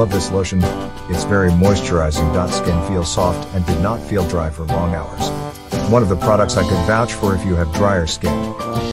Love this lotion. It's very moisturizing. Skin feels soft and did not feel dry for long hours. One of the products I could vouch for if you have drier skin.